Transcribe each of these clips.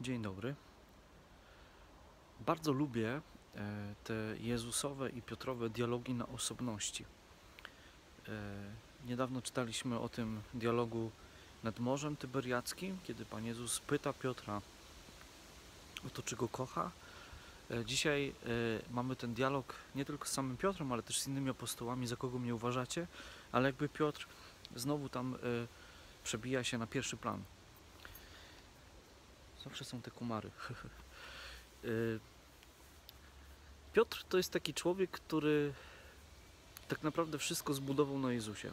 Dzień dobry. Bardzo lubię e, te Jezusowe i Piotrowe dialogi na osobności. E, Niedawno czytaliśmy o tym dialogu nad Morzem Tyberiackim, kiedy Pan Jezus pyta Piotra o to, czy go kocha. E, Dzisiaj mamy ten dialog nie tylko z samym Piotrem, ale też z innymi apostołami, za kogo mnie uważacie, ale jakby Piotr znowu tam przebija się na pierwszy plan. Zawsze są te kumary. Y, Piotr to jest taki człowiek, który tak naprawdę wszystko zbudował na Jezusie.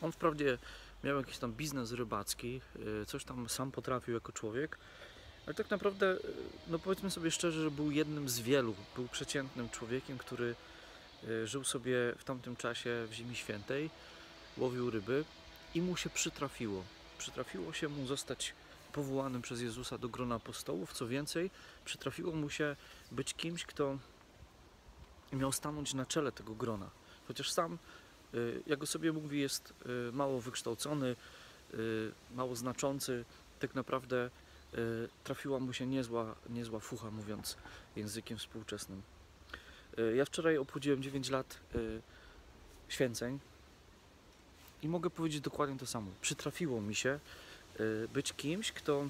On wprawdzie miał jakiś tam biznes rybacki, y, coś tam sam potrafił jako człowiek, ale tak naprawdę, y, no powiedzmy sobie szczerze, że był jednym z wielu. Był przeciętnym człowiekiem, który żył sobie w tamtym czasie w Ziemi Świętej, łowił ryby i mu się przytrafiło. Przytrafiło się mu zostać powołanym przez Jezusa do grona apostołów. Co więcej, przytrafiło mu się być kimś, kto miał stanąć na czele tego grona. Chociaż sam, y, jak o sobie mówi, jest y, mało wykształcony, y, mało znaczący, tak naprawdę trafiła mu się niezła, niezła fucha, mówiąc językiem współczesnym. Ja wczoraj obchodziłem 9 lat święceń i mogę powiedzieć dokładnie to samo. Przytrafiło mi się być kimś, kto,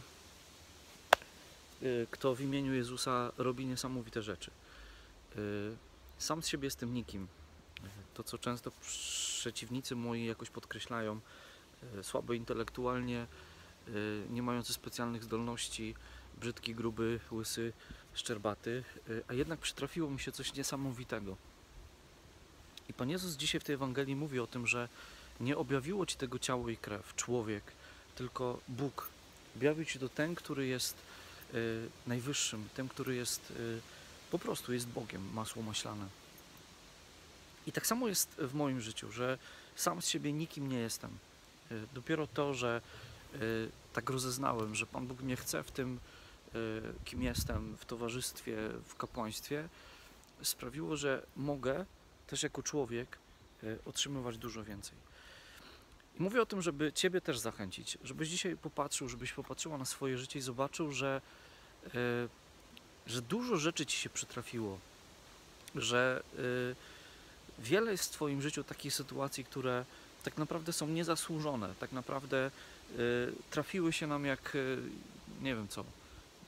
y, kto w imieniu Jezusa robi niesamowite rzeczy. Y, Sam z siebie jestem nikim. Y, To, co często przeciwnicy moi jakoś podkreślają, y, słaby intelektualnie, y, nie mający specjalnych zdolności, brzydki, gruby, łysy, szczerbaty, y, a jednak przytrafiło mi się coś niesamowitego. I Pan Jezus dzisiaj w tej Ewangelii mówi o tym, że nie objawiło Ci tego ciało i krew, człowiek, tylko Bóg. Objawił Ci to ten, który jest y, najwyższym, tym, który jest y, po prostu jest Bogiem, masło maślane. I tak samo jest w moim życiu, że sam z siebie nikim nie jestem. Y, dopiero to, że y, tak rozeznałem, że Pan Bóg mnie chce w tym, y, kim jestem, w towarzystwie, w kapłaństwie, sprawiło, że mogę też jako człowiek y, otrzymywać dużo więcej. Mówię o tym, żeby Ciebie też zachęcić, żebyś dzisiaj popatrzył, żebyś popatrzyła na swoje życie i zobaczył, że, y, że dużo rzeczy Ci się przytrafiło, że y, wiele jest w Twoim życiu takich sytuacji, które tak naprawdę są niezasłużone, tak naprawdę y, trafiły się nam jak, nie wiem co,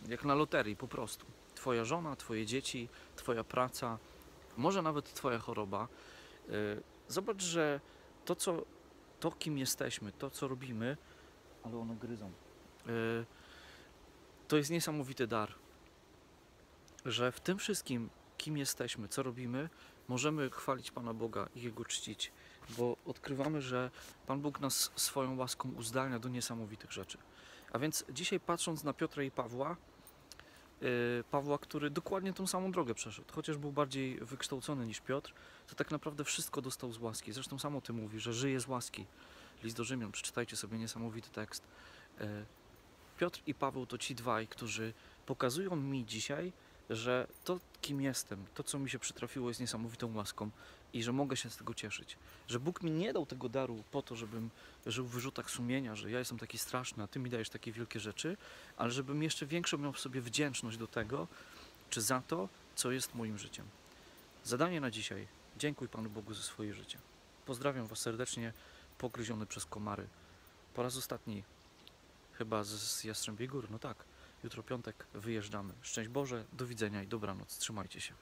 jak na loterii po prostu. Twoja żona, Twoje dzieci, Twoja praca, może nawet Twoja choroba. Zobacz, że to, co, to kim jesteśmy, to, co robimy, ale one gryzą, y, to jest niesamowity dar. Że w tym wszystkim, kim jesteśmy, co robimy, możemy chwalić Pana Boga i Jego czcić, bo odkrywamy, że Pan Bóg nas swoją łaską uzdalnia do niesamowitych rzeczy. A więc dzisiaj patrząc na Piotra i Pawła, Pawła, który dokładnie tą samą drogę przeszedł, chociaż był bardziej wykształcony niż Piotr, to tak naprawdę wszystko dostał z łaski. Zresztą samo ty mówi, że żyje z łaski. List do Rzymian, przeczytajcie sobie niesamowity tekst. Yy, Piotr i Paweł to ci dwaj, którzy pokazują mi dzisiaj, że to, kim jestem, to, co mi się przytrafiło, jest niesamowitą łaską i że mogę się z tego cieszyć. Że Bóg mi nie dał tego daru po to, żebym żył w wyrzutach sumienia, że ja jestem taki straszny, a Ty mi dajesz takie wielkie rzeczy, ale żebym jeszcze większą miał w sobie wdzięczność do tego, czy za to, co jest moim życiem. Zadanie na dzisiaj. Dziękuj Panu Bogu za swoje życie. Pozdrawiam Was serdecznie, pogryziony przez komary. Po raz ostatni, chyba z, Jastrzębiej Gór, no tak. Jutro piątek wyjeżdżamy. Szczęść Boże, do widzenia i dobranoc. Trzymajcie się.